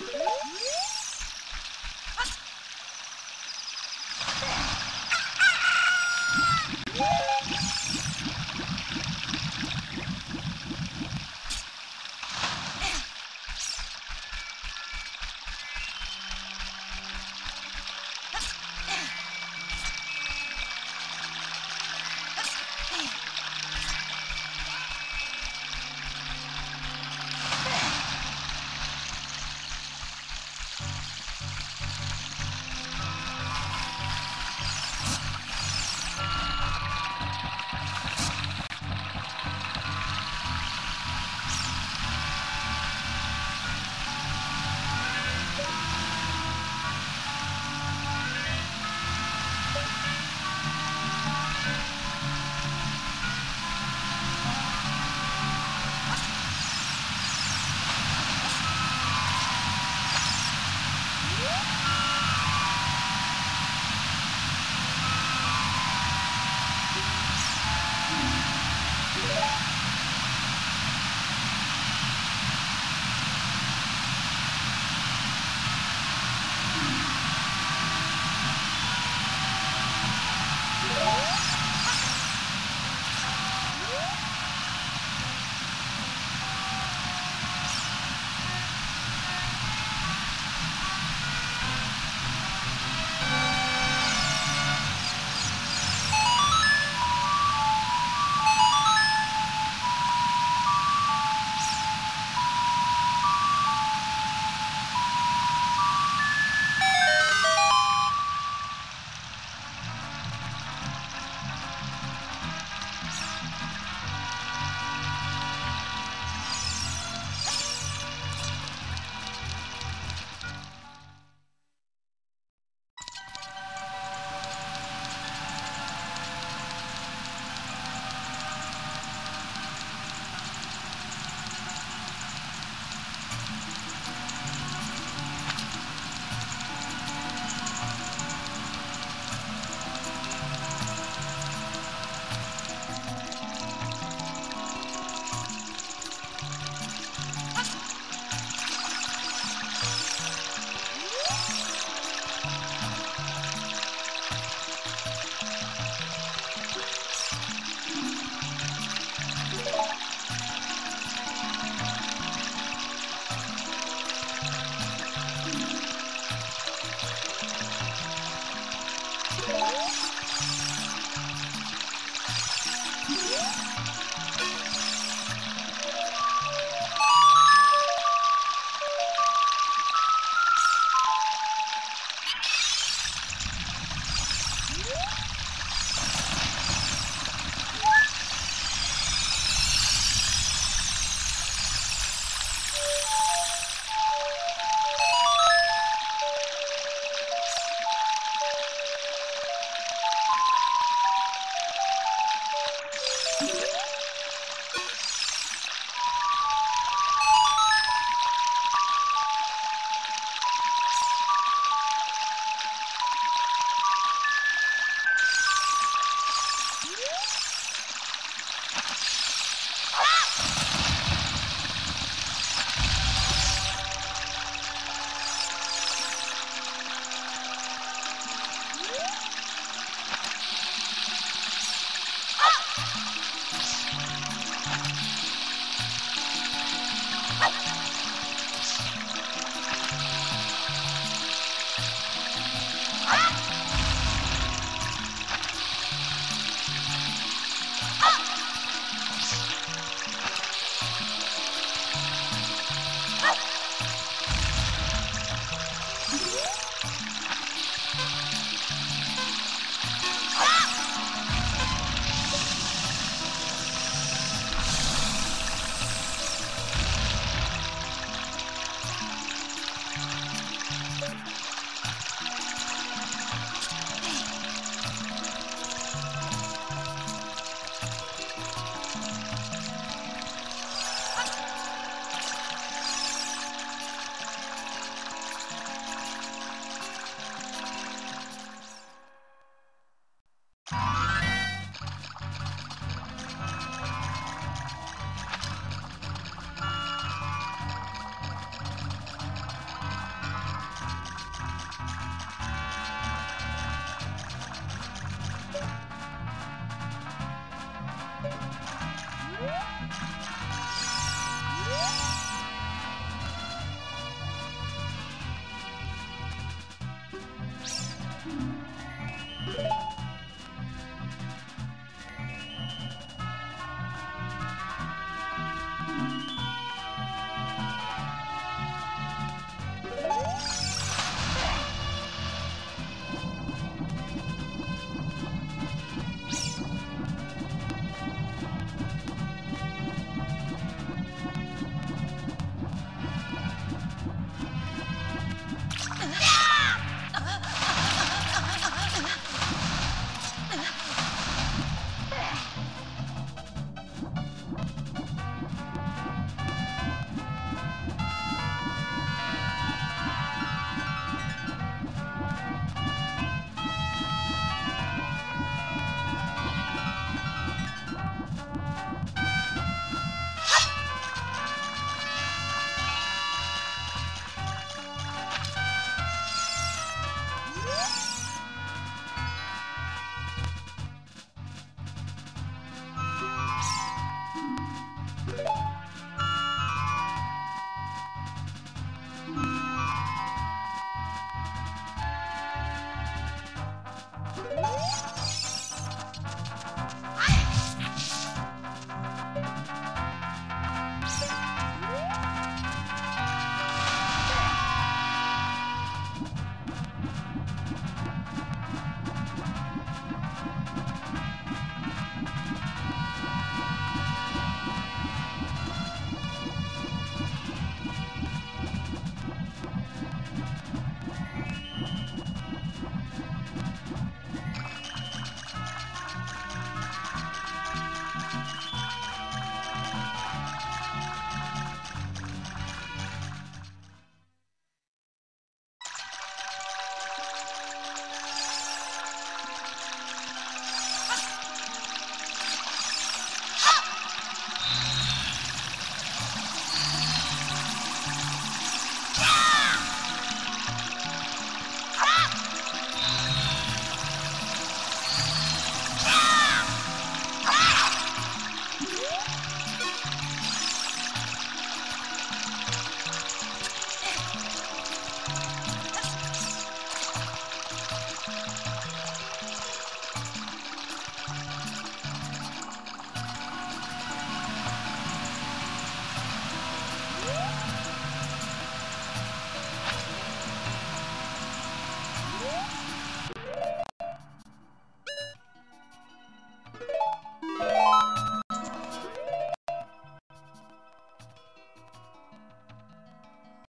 Yeah.